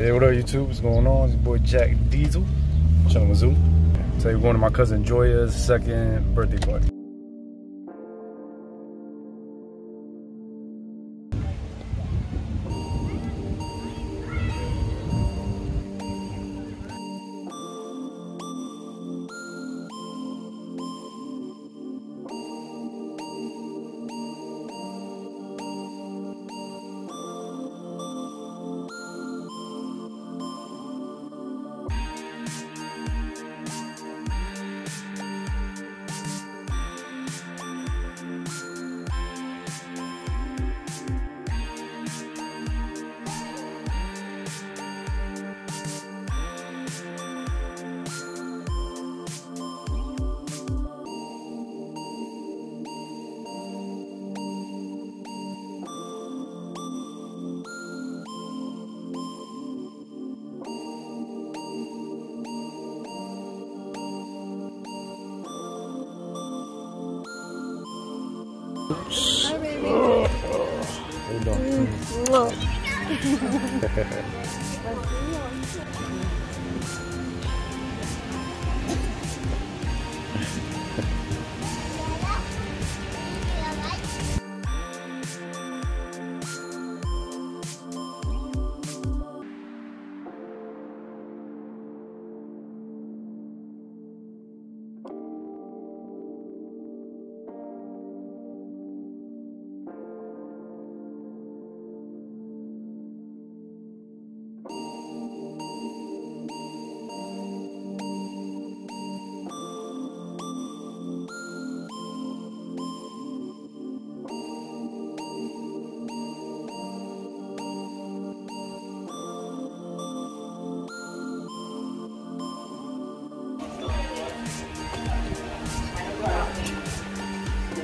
Hey, what up, YouTube? What's going on? It's your boy Jack Diesel, chilling with Zoo. Today we're going to my cousin Gioya's second birthday party. Hi, baby. Oh, How you doing?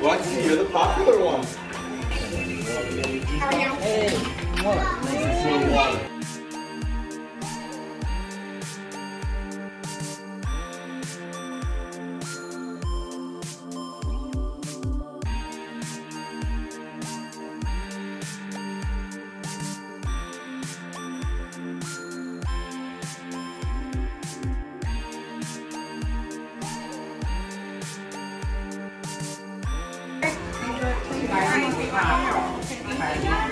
Lexi, you're the popular one. Hey, what? Nice to see Academy.